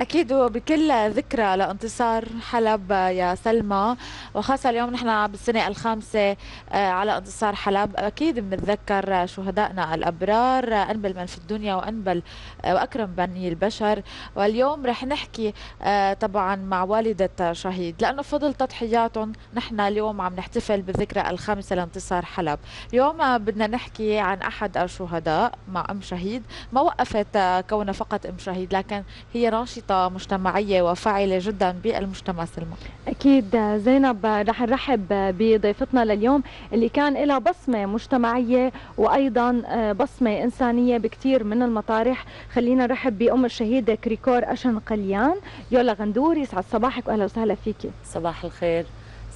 أكيد وبكل ذكرى لانتصار حلب يا سلمى وخاصة اليوم نحن بالسنة الخامسة آه، على انتصار حلب. أكيد بنتذكر شهدائنا الأبرار أنبل من في الدنيا وأنبل آه، وأكرم بني البشر. واليوم رح نحكي آه، طبعا مع والدة شهيد لأنه فضل تضحياتهم. نحن اليوم عم نحتفل بالذكرى الخامسة لانتصار حلب. اليوم بدنا نحكي عن أحد الشهداء مع أم شهيد. ما وقفت كونها فقط أم شهيد لكن هي ناشطة نشطة مجتمعية وفاعلة جدا بالمجتمع سلمى. أكيد زينب رح نرحب بضيفتنا لليوم اللي كان لها بصمة مجتمعية وأيضا بصمة إنسانية بكثير من المطارح. خلينا نرحب بأم الشهيد كريكور أشن قليان. يولا غندور يسعد صباحك وأهلا وسهلا فيكي صباح الخير.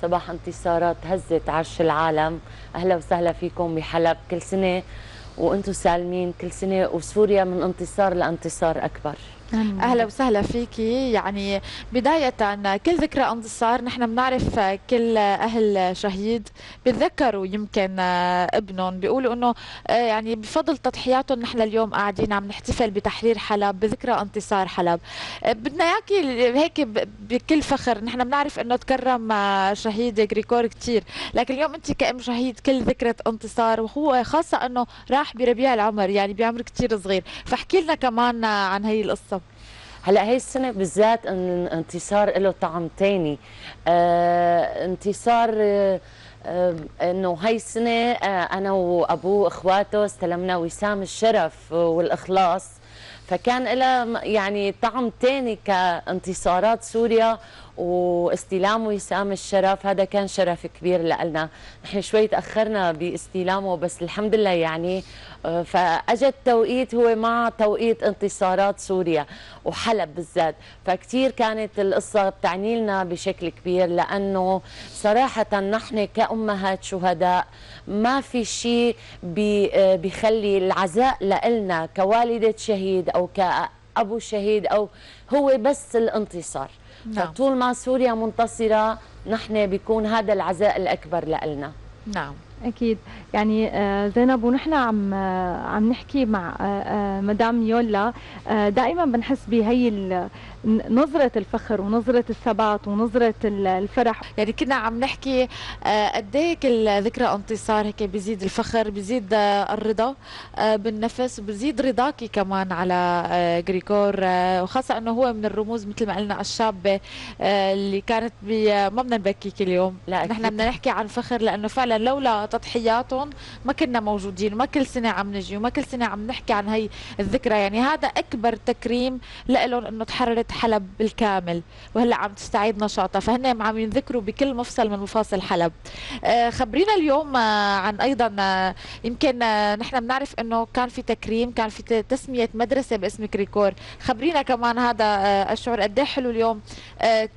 صباح انتصارات هزت عرش العالم. أهلا وسهلا فيكم بحلب كل سنة. وأنتم سالمين كل سنة وسوريا من انتصار لانتصار أكبر. أهلا وسهلا فيكي. يعني بداية كل ذكرى أنتصار نحن بنعرف كل أهل شهيد بتذكروا يمكن ابنهم بيقولوا إنه يعني بفضل تضحياتهم نحن اليوم قاعدين عم نحتفل بتحرير حلب بذكرى انتصار حلب. بدنا إياكي هيك بكل فخر نحن بنعرف إنه تكرم شهيد غريكور كثير لكن اليوم انت كأم شهيد كل ذكرى انتصار وهو خاصة إنه راح بربيع العمر يعني بعمر كثير صغير. فاحكي لنا كمان عن هي القصة. هلا هي السنة بالذات انتصار له طعم ثاني آه انتصار آه آه إنه هاي السنة أنا وأبوه اخواته استلمنا وسام الشرف والإخلاص. فكان لها يعني طعم ثاني كانتصارات سوريا واستلام وسام الشرف هذا كان شرف كبير لنا نحن شوي تأخرنا باستلامه بس الحمد لله يعني آه، فاجى التوقيت هو مع توقيت انتصارات سوريا وحلب بالذات. فكتير كانت القصة بتعني لنا بشكل كبير لأنه صراحة نحن كأمهات شهداء ما في شيء آه، بيخلي العزاء لنا كوالدة شهيد أو كأبو شهيد أو هو بس الانتصار. نعم. فطول ما سوريا منتصرة نحن بيكون هذا العزاء الأكبر لنا نعم أكيد. يعني آه، زينب ونحن عم آه، عم نحكي مع آه، مدام يولا دائما بنحس بهي نظرة الفخر ونظرة الثبات ونظرة الفرح. يعني كنا عم نحكي قد إيه كل ذكرى انتصار هيك بيزيد الفخر بيزيد الرضا بالنفس بيزيد رضاكي كمان على جريكور وخاصة إنه هو من الرموز مثل ما قلنا الشابة اللي كانت ما بدنا نبكيك اليوم. لا نحن بدنا نحكي عن فخر لأنه فعلا لولا تضحياتهم ما كنا موجودين ما كل سنة عم نجي وما كل سنة عم نحكي عن هي الذكرى. يعني هذا أكبر تكريم لهم إنه تحررت حلب بالكامل وهلأ عم تستعيد نشاطها. فهن عم ينذكروا بكل مفصل من مفاصل حلب. آه خبرينا اليوم آه عن أيضا آه يمكن نحن بنعرف إنه كان في تكريم كان في تسمية مدرسة باسم كريكور. خبرينا كمان هذا الشعور قد إيه حلو اليوم.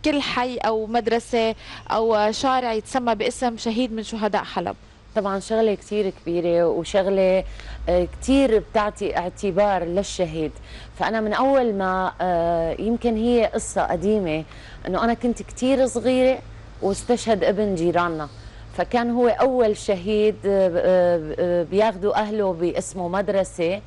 كل حي أو مدرسة أو شارع يتسمى باسم شهيد من شهداء حلب. طبعا شغلة كثير كبيرة وشغلة آه، كثير بتعطي اعتبار للشهيد. فأنا من أول ما آه، يمكن هي قصة قديمة أنه أنا كنت كثير صغيرة واستشهد ابن جيراننا. فكان هو أول شهيد آه، بياخذوا أهله باسمه مدرسة.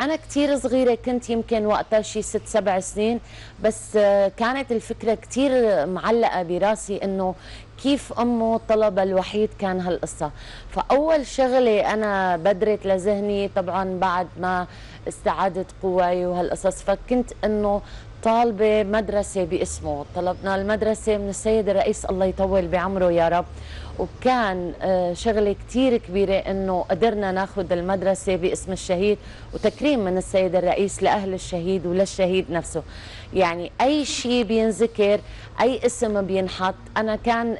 أنا كثير صغيرة كنت يمكن وقتها شي ست سبع سنين. بس كانت الفكرة كثير معلقة براسي إنه كيف أمه طلب الوحيد كان هالقصة؟ فأول شغلة أنا بدرت لذهني طبعا بعد ما استعادت قواي وهالقصص. فكنت إنه طالبة مدرسة باسمه. طلبنا المدرسة من السيد الرئيس الله يطول بعمره يا رب. وكان آه، شغلة كثير كبيرة إنه قدرنا ناخذ المدرسة باسم الشهيد وتكريم من السيد الرئيس لأهل الشهيد وللشهيد نفسه. يعني أي شيء بينذكر أي اسم بينحط. أنا كان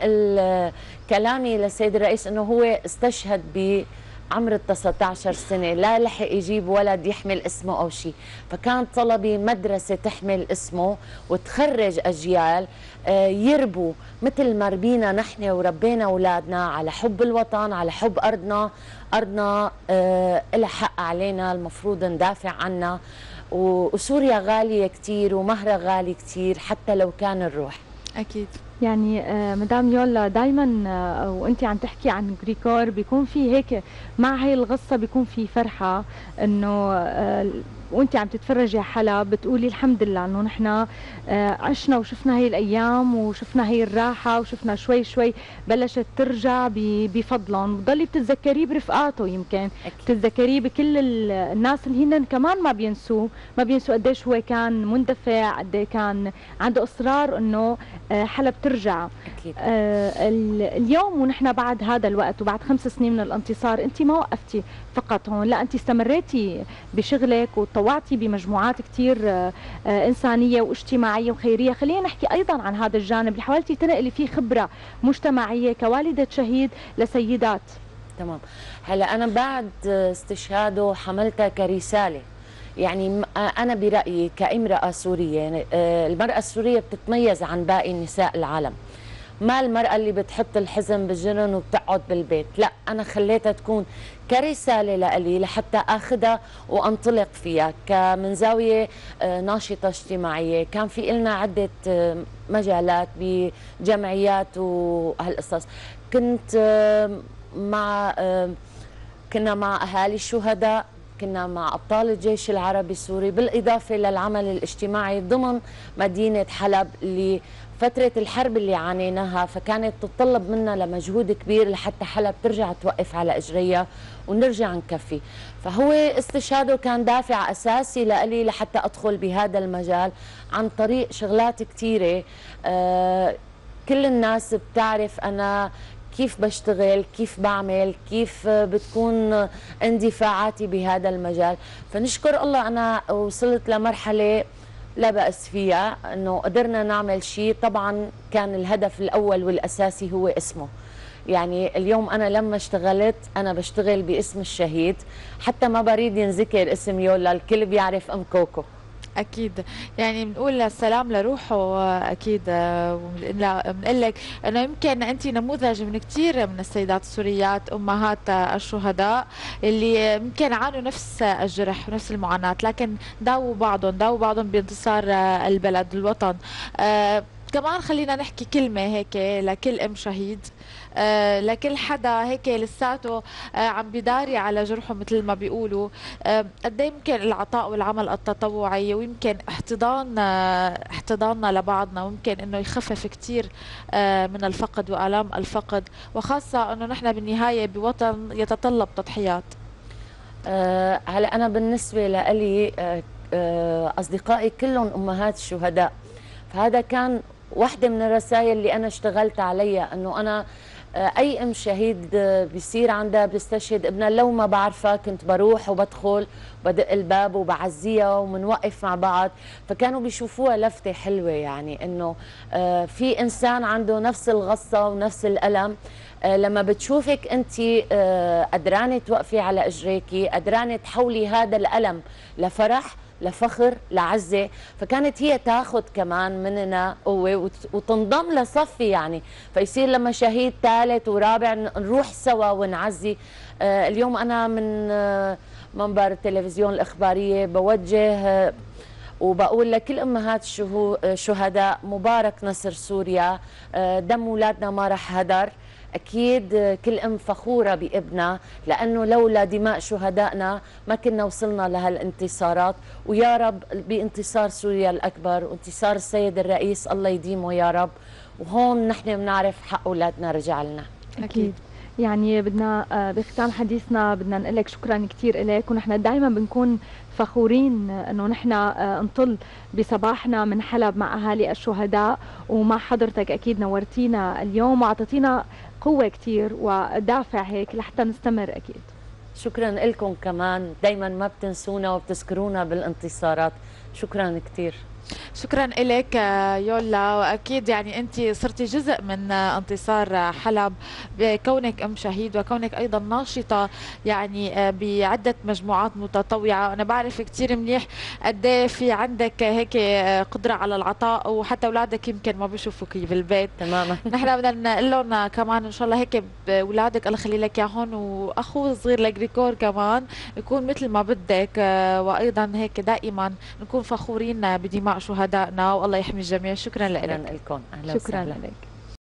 كلامي للسيد الرئيس إنه هو استشهد ب عمر 19 سنة لا لحق يجيب ولد يحمل اسمه أو شيء فكان طلبي مدرسة تحمل اسمه وتخرج أجيال آه، يربوا مثل ما ربينا نحن وربينا أولادنا على حب الوطن على حب أرضنا أرضنا آه، لها حق علينا المفروض ندافع عنها وسوريا غالية كتير ومهرة غالي كتير حتى لو كان الروح. أكيد. يعني آه مدام يولا دائما آه وانت عم تحكي عن غريكور بيكون في هيك مع هي القصة بيكون في فرحة إنه آه وانت عم تتفرجي على حلب بتقولي الحمد لله انه نحن آه، عشنا وشفنا هي الأيام وشفنا هي الراحة وشفنا شوي شوي بلشت ترجع بفضلهم. بتضلي بتتذكريه برفقاته يمكن. بتتذكريه بكل الناس اللي هن كمان ما بينسوه. ما بينسوا قديش هو كان مندفع قد إيه كان عنده إصرار إنه آه، حلب ترجع أكيد. آه اليوم ونحن بعد هذا الوقت وبعد خمس سنين من الانتصار أنت ما وقفتي فقط هون. لا أنت استمريتي بشغلك وتطوعتي بمجموعات كثير آه آه إنسانية واجتماعية وخيرية. خلينا نحكي أيضا عن هذا الجانب. اللي حاولتي تنقلي فيه خبرة مجتمعية كوالدة شهيد لسيدات. تمام. هلا أنا بعد استشهاده حملتها كرسالة. يعني أنا برأيي كامرأة سورية يعني، آه، المرأة السورية بتتميز عن باقي نساء العالم. ما المرأة اللي بتحط الحزم بالجنن وبتقعد بالبيت؟ لا أنا خليتها تكون كرسالة لألي لحتى أخذها وأنطلق فيها. من زاوية آه، ناشطة اجتماعية. كان في لنا عدة آه، مجالات بجمعيات وهالقصص. كنت مع كنا مع أهالي الشهداء. كنا مع أبطال الجيش العربي السوري بالإضافة للعمل الاجتماعي ضمن مدينة حلب اللي فترة الحرب اللي عانيناها فكانت تتطلب منا لمجهود كبير لحتى حلب ترجع توقف على اجريها ونرجع نكفي. فهو استشهاده كان دافع أساسي لإلي لحتى أدخل بهذا المجال عن طريق شغلات كثيرة. آه كل الناس بتعرف أنا كيف بشتغل كيف بعمل كيف بتكون اندفاعاتي بهذا المجال. فنشكر الله أنا وصلت لمرحلة لا بأس فيها أنه قدرنا نعمل شيء طبعا كان الهدف الأول والأساسي هو اسمه. يعني اليوم أنا لما اشتغلت أنا بشتغل باسم الشهيد. حتى ما بريد ينذكر اسم يولا الكل بيعرف أم كوكو. أكيد. يعني بنقول السلام لروحه أكيد. بنقول لك إنه يمكن انت نموذج من كثير من السيدات السوريات أمهات الشهداء اللي يمكن عانوا نفس الجرح ونفس المعاناة لكن داووا بعضهم داووا بعضهم بانتصار البلد الوطن. آه، كمان خلينا نحكي كلمة هيك لكل أم شهيد. لكل حدا هيك لساته آه عم بيداري على جرحه مثل ما بيقولوا. آه قد إيه يمكن العطاء والعمل التطوعي ويمكن احتضان آه احتضاننا لبعضنا ويمكن إنه يخفف كثير آه من الفقد وآلام الفقد. وخاصة إنه نحن بالنهاية بوطن يتطلب تضحيات. آه هلا أنا بالنسبة لي آه آه أصدقائي كلهم أمهات الشهداء فهذا كان واحدة من الرسائل اللي أنا اشتغلت عليها أنه أنا آه، أي أم شهيد آه، بيصير عندها بيستشهد ابنها. لو ما بعرفها كنت بروح وبدخل بدق الباب وبعزيها ومنوقف مع بعض. فكانوا بيشوفوها لفتة حلوة يعني أنه آه، في إنسان عنده نفس الغصة ونفس الألم. لما بتشوفك أنت قدرانة توقفي على إجريكي قدرانة تحولي هذا الألم لفرح لفخر لعزة. فكانت هي تاخذ كمان مننا قوة وتنضم لصفي يعني. فيصير لما شهيد ثالث ورابع نروح سوا ونعزي. آه، اليوم أنا من آه، منبر التلفزيون الإخبارية بوجه آه، وبقول لكل أمهات الشهداء مبارك نصر سوريا. دم أولادنا ما راح هدر. أكيد كل أم فخورة بابنها لأنه لولا دماء شهدائنا ما كنا وصلنا لهالانتصارات. ويا رب بانتصار سوريا الأكبر وانتصار السيد الرئيس الله يديمه يا رب. وهون نحن بنعرف حق أولادنا رجع لنا. أكيد. يعني بدنا آه، بختام حديثنا بدنا نقول لك شكرا كثير لك ونحن دائما بنكون فخورين إنه نحن آه، نطل بصباحنا من حلب مع أهالي الشهداء. ومع حضرتك أكيد نورتينا اليوم وأعطيتينا قوة كثير ودافع هيك لحتى نستمر أكيد. شكرا لكم كمان. دايما ما بتنسونا وبتذكرونا بالانتصارات. شكرا كثير شكرا لك يولا. وأكيد يعني أنت صرتي جزء من انتصار حلب. بكونك أم شهيد وكونك أيضا ناشطة يعني بعدة مجموعات متطوعة. أنا بعرف كثير منيح قد إيه في عندك هيك قدرة على العطاء وحتى أولادك يمكن ما بيشوفوك بالبيت. تماما. نحن بدنا نقول لهم كمان إن شاء الله هيك اولادك الله يخلي لك إياهم. واخوه صغير لجريكور كمان يكون مثل ما بدك. وأيضا هيك دائما نكون فخورين بدماء شهدائنا والله يحمي الجميع. شكرا لك. شكرا لكم. شكرا لك.